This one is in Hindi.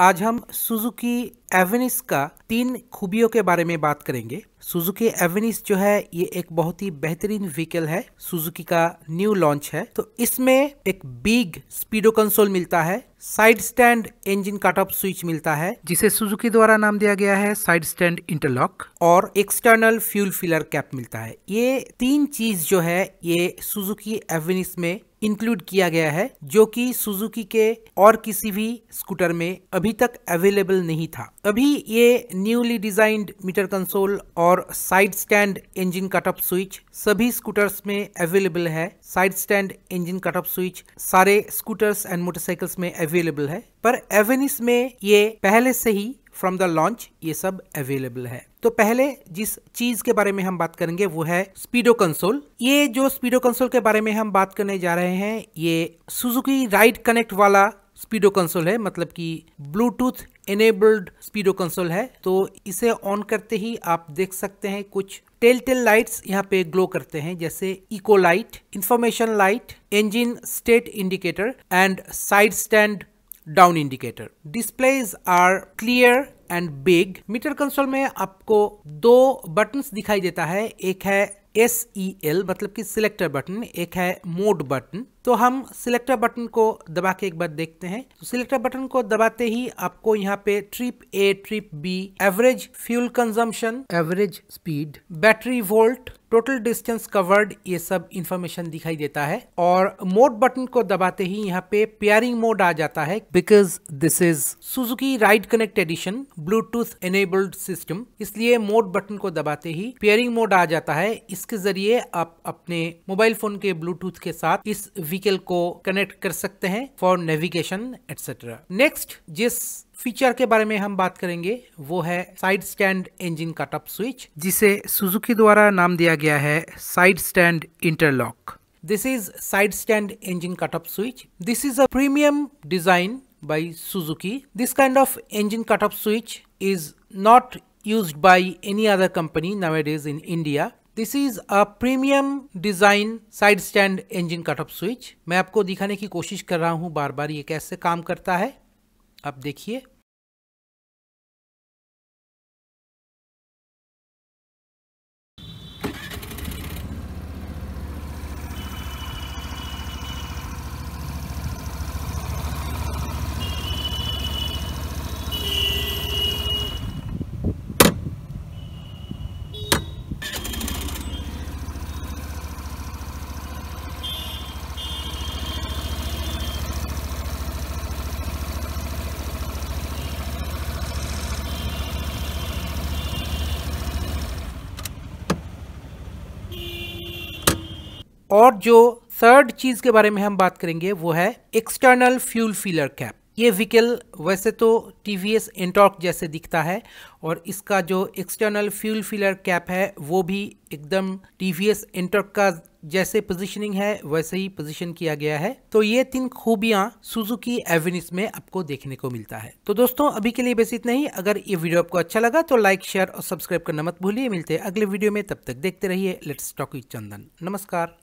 आज हम सुजुकी एवेनिस का तीन खूबियों के बारे में बात करेंगे। सुजुकी एवेनिस जो है, ये एक बहुत ही बेहतरीन व्हीकल है। सुजुकी का न्यू लॉन्च है। तो इसमें एक बिग स्पीडो कंसोल मिलता है। Side stand engine cut off switch मिलता है, जिसे सुजुकी द्वारा नाम दिया गया है साइड स्टैंड इंटरलॉक और एक्सटर्नल फ्यूल फिलर कैप मिलता है। ये तीन चीज़ जो है, ये सुजुकी एवेनिस में इंक्लूड किया गया है, जो कि सुजुकी के और किसी भी स्कूटर में अभी तक अवेलेबल नहीं था। अभी ये न्यूली डिजाइंड मीटर कंसोल और side stand engine cutoff switch सभी स्कूटर्स में अवेलेबल है। Side stand engine cutoff switch सारे स्कूटर्स एंड मोटरसाइकिल्स में अवेलेबल है। पर एवेनिस में ये पहले से ही फ्रॉम द लॉन्च ये सब अवेलेबल है। तो पहले जिस चीज़ के बारे में हम बात करेंगे वो है स्पीडो कंसोल ये जो स्पीडो कंसोल के बारे में हम बात करने जा रहे हैं, ये सुजुकी राइड कनेक्ट वाला स्पीडो कंसोल है। मतलब कि ब्लूटूथ एनेबल्ड स्पीडो कंसोल है तो इसे ऑन करते ही आप देख सकते हैं कुछ टेल टेल लाइट्स यहाँ पे ग्लो करते हैं, जैसे eco light information light engine state indicator and side stand down indicator displays are clear and big meter console में आपको दो बटन दिखाई देता है, एक है एस ई एल मतलब कि सिलेक्टर बटन एक है मोड बटन तो हम सिलेक्टर बटन को दबा के एक बार देखते हैं। तो सिलेक्टर बटन को दबाते ही आपको यहाँ पे trip A trip B average fuel consumption average speed battery volt total distance covered ये सब इंफॉर्मेशन दिखाई देता है। और मोड बटन को दबाते ही यहाँ पे पेयरिंग मोड आ जाता है। Because this is Suzuki ride connect edition Bluetooth enabled system इसलिए मोड बटन को दबाते ही पेयरिंग मोड आ जाता है। इसके ज़रिए आप अपने मोबाइल फ़ोन के ब्लूटूथ के साथ इस व्हीकल को कनेक्ट कर सकते हैं फॉर नेविगेशन एटसेट्रा नेक्स्ट जिस फीचर के बारे में हम बात करेंगे, वो है side stand engine cutoff switch जिसे सुजुकी द्वारा नाम दिया गया है side stand interlock this is side stand engine cutoff switch this is a premium design by Suzuki. This kind of engine cut-off switch is not used by any other company nowadays in India. This is a premium design side stand engine cutoff switch मैं आपको दिखाने की कोशिश कर रहा हूँ बार बार ये कैसे काम करता है। आप देखिए। और जो थर्ड चीज़ के बारे में हम बात करेंगे, वो है एक्सटर्नल फ्यूल फिलर कैप ये व्हीकल वैसे तो टी वी एस जैसे दिखता है और इसका जो एक्सटर्नल फ्यूल फिलर कैप है, वो भी एकदम टी वी एस का जैसे पोजीशनिंग है, वैसे ही पोजीशन किया गया है। तो ये तीन खूबियाँ सुजुकी एवेनिस में आपको देखने को मिलता है। तो दोस्तों, अभी के लिए बस इतना ही। अगर ये वीडियो आपको अच्छा लगा तो लाइक शेयर और सब्सक्राइब करना मत भूलिए। मिलते हैं अगले वीडियो में। तब तक देखते रहिए। लेट्स टॉक विद चंदन नमस्कार।